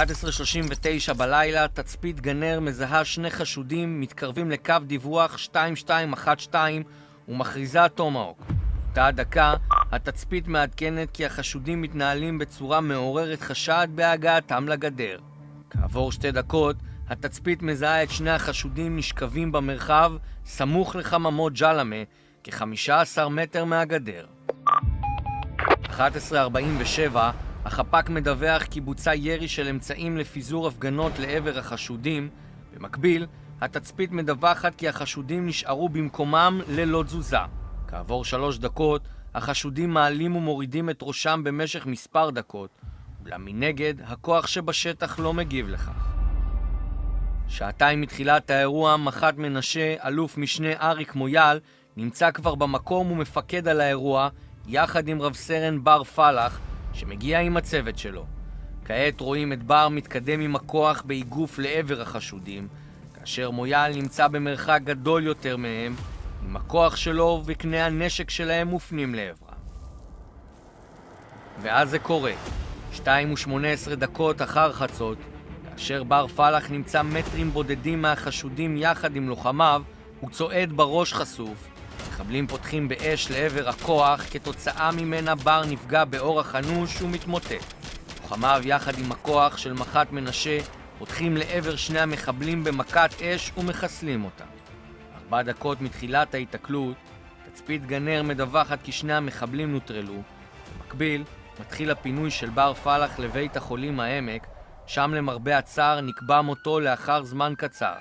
11:39 בלילה, תצפית גנר מזהה שני חשודים מתקרבים לקו דיווח 2212 ומכריזה טומהוק. באותה דקה, התצפית מעדכנת כי החשודים מתנהלים בצורה מעוררת חשד בהגעתם לגדר. כעבור שתי דקות, התצפית מזהה את שני החשודים נשכבים במרחב, סמוך לחממות ג'למה, כ-15 מטר מהגדר. 11:47 החפ"ק מדווח כי בוצע ירי של אמצעים לפיזור הפגנות לעבר החשודים. במקביל, התצפית מדווחת כי החשודים נשארו במקומם ללא תזוזה. כעבור שלוש דקות, החשודים מעלים ומורידים את ראשם במשך מספר דקות, אולם מנגד, הכוח שבשטח לא מגיב לכך. שעתיים מתחילת האירוע, מח"ט מנשה, אלוף משנה אריק מויאל, נמצא כבר במקום ומפקד על האירוע, יחד עם רב סרן בר פלח, שמגיע עם הצוות שלו. כעת רואים את בר מתקדם עם הכוח באיגוף לעבר החשודים, כאשר מויאל נמצא במרחק גדול יותר מהם, עם הכוח שלו וכלי הנשק שלהם מופנים לעברם. ואז זה קורה, 2 ו-18 דקות אחר חצות, כאשר בר פלח נמצא מטרים בודדים מהחשודים יחד עם לוחמיו, הוא צועד בראש חשוף. מחבלים פותחים באש לעבר הכוח, כתוצאה ממנה בר נפגע באורח אנוש ומתמוטט. לוחמיו יחד עם הכוח של מח"ט מנשה פותחים לעבר שני המחבלים במכת אש ומחסלים אותם. ארבע דקות מתחילת ההיתקלות, תצפית גנר מדווחת כי שני המחבלים נוטרלו. במקביל, מתחיל הפינוי של בר פלח לבית החולים העמק, שם למרבה הצער נקבע מותו לאחר זמן קצר.